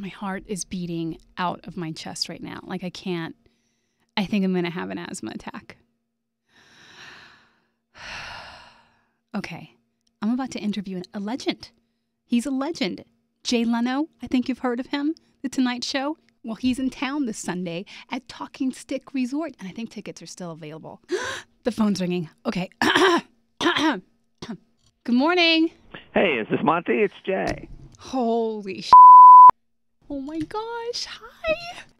My heart is beating out of my chest right now. Like I can't. I think I'm going to have an asthma attack. okay. I'm about to interview a legend. He's a legend. Jay Leno, I think you've heard of him, The Tonight Show. Well, he's in town this Sunday at Talking Stick Resort, and I think tickets are still available. the phone's ringing. Okay. Good morning. Hey, is this Monti? It's Jay. Holy sh! Oh my gosh. Hi.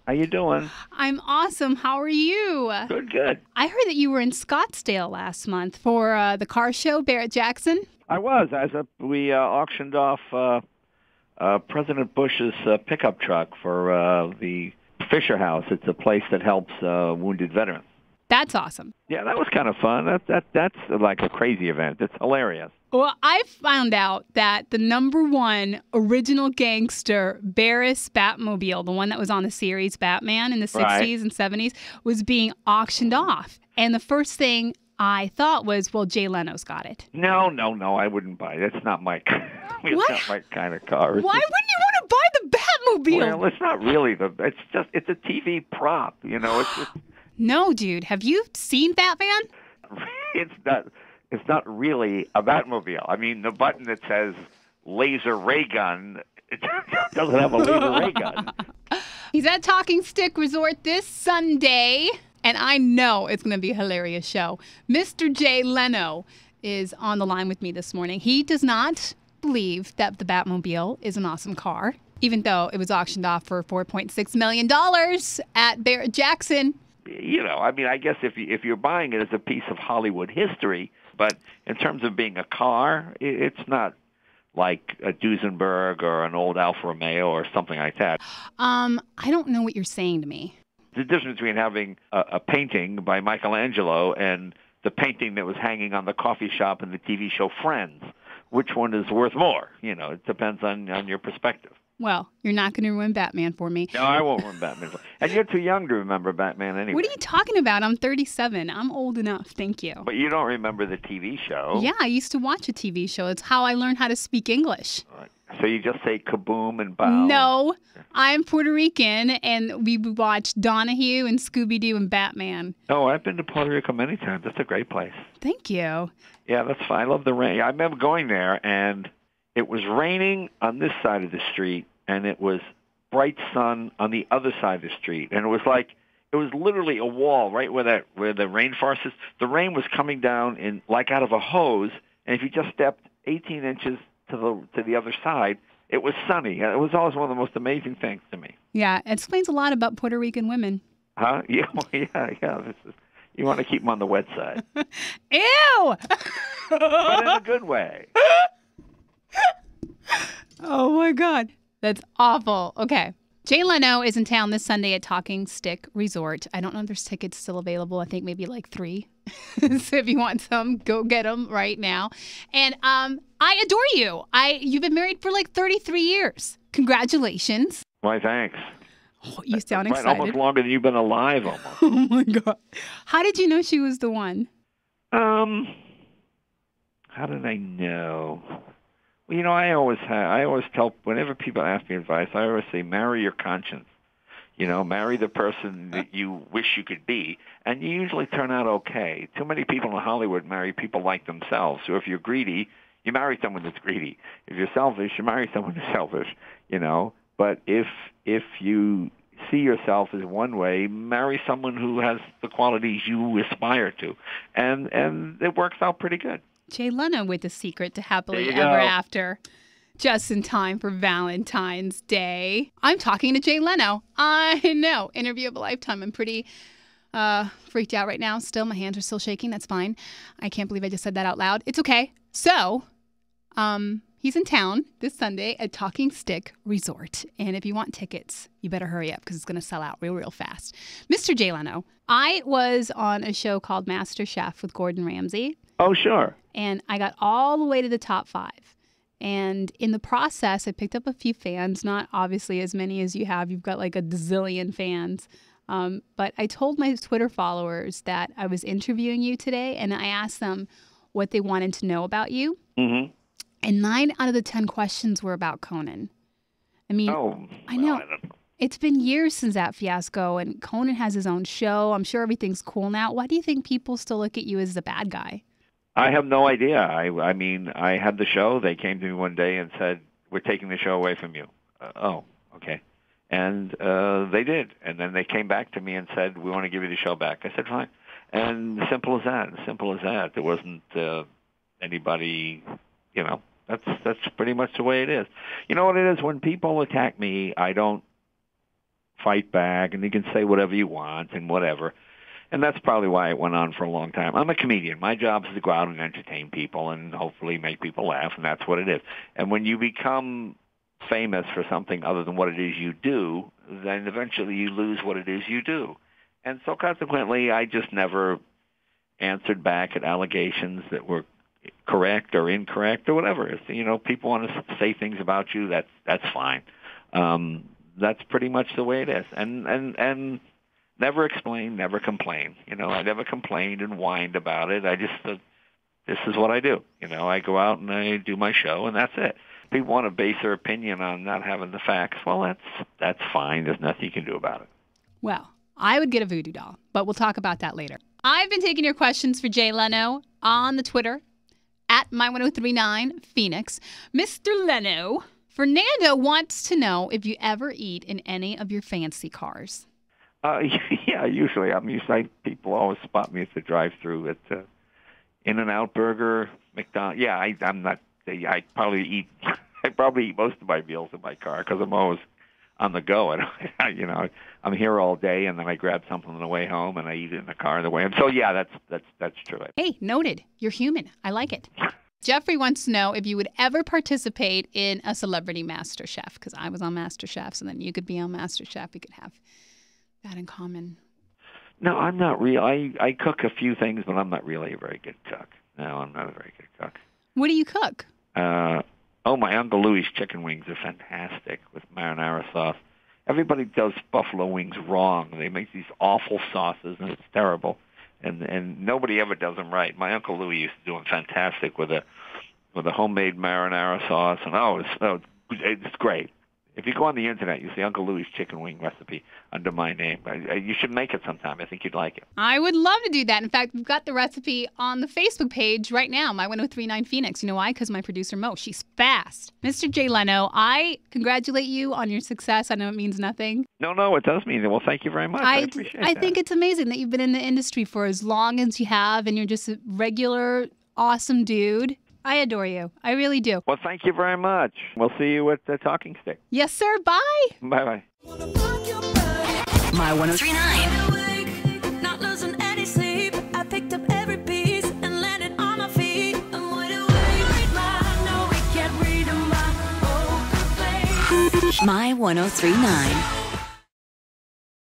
How you doing? I'm awesome. How are you? Good, good. I heard that you were in Scottsdale last month for uh, the car show, Barrett Jackson. I was. As a, we uh, auctioned off uh, uh, President Bush's uh, pickup truck for uh, the Fisher House. It's a place that helps uh, wounded veterans. That's awesome. Yeah, that was kind of fun. That that that's like a crazy event. It's hilarious. Well, I found out that the number one original gangster Barris Batmobile, the one that was on the series Batman in the 60s Right. and 70s, was being auctioned off. And the first thing I thought was, well, Jay Leno's got it. No, no, no. I wouldn't buy it. It's not my. it's What? not my kind of car. Why wouldn't you want to buy the Batmobile? Well, it's not really the. It's just it's a TV prop. You know, it's just, no, dude. Have you seen Batman? it's not it's not really a Batmobile. I mean, the button that says laser ray gun it doesn't have a laser ray gun. He's at Talking Stick Resort this Sunday, and I know it's going to be a hilarious show. Mr. Jay Leno is on the line with me this morning. He does not believe that the Batmobile is an awesome car, even though it was auctioned off for $4.6 million at Barrett Jackson. You know, I mean, I guess if you, if you're buying it as a piece of Hollywood history, but in terms of being a car, it's not like a Duesenberg or an old Alfa Romeo or something like that. Um, I don't know what you're saying to me. The difference between having a, a painting by Michelangelo and the painting that was hanging on the coffee shop in the TV show Friends, which one is worth more? You know, it depends on on your perspective. Well, you're not going to ruin Batman for me. No, I won't remember Batman. And you're too young to remember Batman anyway. What are you talking about? I'm 37. I'm old enough. Thank you. But you don't remember the TV show. Yeah, I used to watch a TV show. It's how I learned how to speak English. Right. So you just say kaboom and bow. No, I'm Puerto Rican, and we watched Donahue and Scooby Doo and Batman. Oh, I've been to Puerto Rico many times. That's a great place. Thank you. Yeah, that's fine. I love the rain. I remember going there, and it was raining on this side of the street, and it was bright sun on the other side of the street, and it was like it was literally a wall right where that where the rainforest is. The rain was coming down in like out of a hose, and if you just stepped 18 inches to the to the other side, it was sunny. It was always one of the most amazing things to me. Yeah, it explains a lot about Puerto Rican women. Huh? Yeah, well, yeah, yeah. This is, you want to keep them on the wet side, Ew! but in a good way. oh my God. That's awful. Okay. Jay Leno is in town this Sunday at Talking Stick Resort. I don't know if there's tickets still available. I think maybe like three. so if you want some, go get them right now. And um, I adore you. I you've been married for like 33 years. Congratulations. Why, thanks. Oh, you sound Right, excited. almost longer than you've been alive, almost. Oh my god. How did you know she was the one? Um, how did I know? Well, you know, I always ha I always tell whenever people ask me advice, I always say marry your conscience. You know, marry the person that you wish you could be, and you usually turn out okay. Too many people in Hollywood marry people like themselves. So if you're greedy, you marry someone that's greedy. If you're selfish, you marry someone who's selfish. You know, but if if you see yourself as one way, marry someone who has the qualities you aspire to, and and it works out pretty good. Jay Leno with the secret to happily ever go. after. Just in time for Valentine's Day. I'm talking to Jay Leno. I know. Interview of a lifetime. I'm pretty uh, freaked out right now. Still, my hands are still shaking. That's fine. I can't believe I just said that out loud. It's okay. So, um, he's in town this Sunday at Talking Stick Resort. And if you want tickets, you better hurry up because it's going to sell out real, real fast. Mr. Jay Leno, I was on a show called Master Chef with Gordon Ramsay Oh, sure. and I got all the way to the top five. And in the process, I picked up a few fans, not obviously as many as you have. You've got like a zillion fans. Um, but I told my Twitter followers that I was interviewing you today, and I asked them what they wanted to know about you. hmm And nine out of the 10 questions were about Conan. I mean, Oh, I well, know. I know. it's been years since that fiasco, and Conan has his own show. I'm sure everything's cool now. Why do you think people still look at you as the bad guy? I have no idea. I I mean, I had the show. They came to me one day and said, "We're taking the show away from you." Uh, oh, okay. And uh, they did. And then they came back to me and said, "We want to give you the show back." I said, "Fine." And simple as that. Simple as that. There wasn't uh, anybody, you know. That's that's pretty much the way it is. You know what it is? When people attack me, I don't fight back, and you can say whatever you want and whatever. And that's probably why it went on for a long time. I'm a comedian. My job is to go out and entertain people and hopefully make people laugh, and that's what it is. And when you become famous for something other than what it is you do, then eventually you lose what it is you do. And so consequently, I just never answered back at allegations that were correct or incorrect or whatever. If, you know, people want to say things about you, that's that's fine. Um, that's pretty much the way it is. And and and never explain, never complain. You know, I never complained and whined about it. I just uh, this is what I do. You know, I go out and I do my show, and that's it. People want to base their opinion on not having the facts. Well, that's that's fine. There's nothing you can do about it. Well, I would get a voodoo doll, but we'll talk about that later. I've been taking your questions for Jay Leno on the Twitter at my1039 Phoenix. Mr. Leno, Fernando wants to know if you ever eat in any of your fancy cars. Uh, yeah, usually I'm usually people always spot me at the drive-through at uh, In-N-Out Burger, McDonald's. Yeah, I, I'm not. I probably eat. I probably eat most of my meals in my car because I'm always on the go. And you know, I'm here all day, and then I grab something on the way home, and I eat it in the car on the way home. So yeah, that's that's that's true. Hey, noted. You're human. I like it. Jeffrey wants to know if you would ever participate in a celebrity master chef because I was on master chefs and then you could be on master chef. We could have that in common. No, I'm not real. I I cook a few things, but I'm not really a very good cook. No, I'm not a very good cook. What do you cook? Uh, oh, my Uncle Louie chicken wings are fantastic with marinara sauce. Everybody does buffalo wings wrong. They make these awful sauces, and it's terrible. And and nobody ever does them right. My Uncle Louie used to do them fantastic with a with a homemade marinara sauce, and oh, it's oh, it's great. If you go on the internet, you see Uncle Louie's chicken wing recipe under my name. You should make it sometime. I think you'd like it. I would love to do that. In fact, we've got the recipe on the Facebook page right now, my 1039 Phoenix. You know why? Because my producer Mo, she's fast. Mr. Jay Leno, I congratulate you on your success. I know it means nothing. No, no, it does mean it. Well, thank you very much. I, I, appreciate I that. think it's amazing that you've been in the industry for as long as you have and you're just a regular, awesome dude. I adore you. I really do. Well, thank you very much. We'll see you at the Talking Stick. Yes, sir. Bye. Bye bye. My 1039. Not losing any sleep. I picked up every piece and landed on my feet. I'm wide awake. I know we can't read oh, my open face. My 1039.